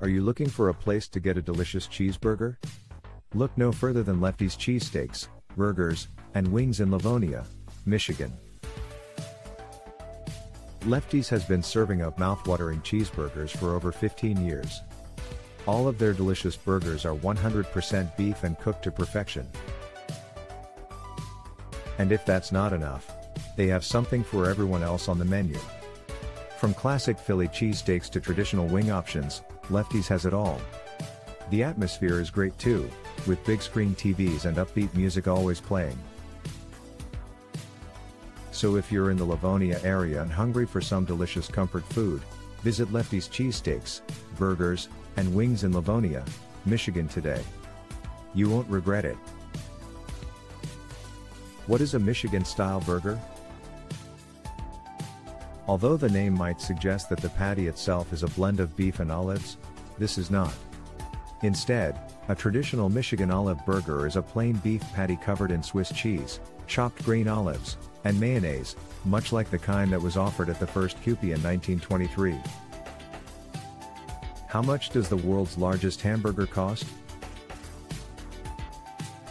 Are you looking for a place to get a delicious cheeseburger? Look no further than Lefty's Cheesesteaks, Burgers, and Wings in Livonia, Michigan. Lefty's has been serving up mouth-watering cheeseburgers for over 15 years. All of their delicious burgers are 100% beef and cooked to perfection. And if that's not enough, they have something for everyone else on the menu. From classic Philly cheesesteaks to traditional wing options, Lefty's has it all. The atmosphere is great too, with big screen TVs and upbeat music always playing. So if you're in the Livonia area and hungry for some delicious comfort food, visit Lefty's Cheesesteaks, Burgers, and Wings in Livonia, Michigan today. You won't regret it. What is a Michigan-style burger? Although the name might suggest that the patty itself is a blend of beef and olives, this is not. Instead, a traditional Michigan olive burger is a plain beef patty covered in Swiss cheese, chopped green olives, and mayonnaise, much like the kind that was offered at the first Kewpee in 1923. How much does the world's largest hamburger cost?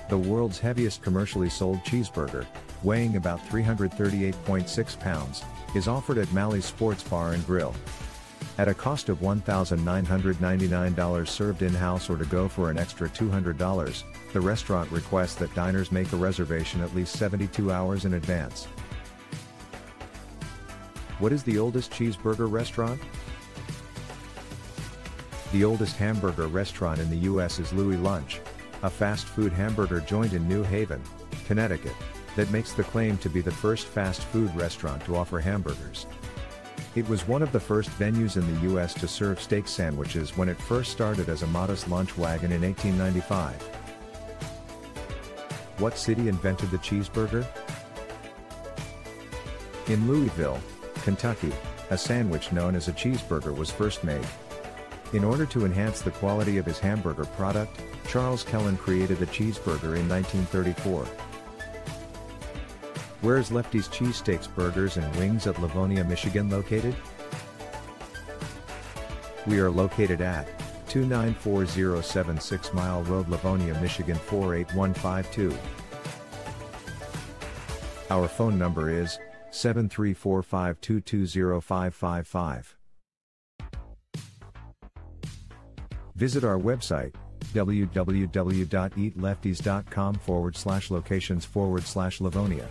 The world's heaviest commercially sold cheeseburger, weighing about 338.6 pounds, is offered at Mallie's Sports Bar and Grill. At a cost of $1,999 served in-house or to go for an extra $200, the restaurant requests that diners make a reservation at least 72 hours in advance. What is the oldest cheeseburger restaurant? The oldest hamburger restaurant in the U.S. is Louis Lunch, a fast food hamburger joint in New Haven, Connecticut, that makes the claim to be the first fast food restaurant to offer hamburgers. It was one of the first venues in the US to serve steak sandwiches when it first started as a modest lunch wagon in 1895. What city invented the cheeseburger? In Louisville, Kentucky, a sandwich known as a cheeseburger was first made. In order to enhance the quality of his hamburger product, Charles Kellen created the cheeseburger in 1934. Where is Lefty's Cheesesteaks Burgers and Wings at Livonia, Michigan located? We are located at 294076 Mile Road, Livonia, Michigan 48152. Our phone number is 73452205555. Visit our website www.eatlefties.com forward slash locations forward slash Livonia.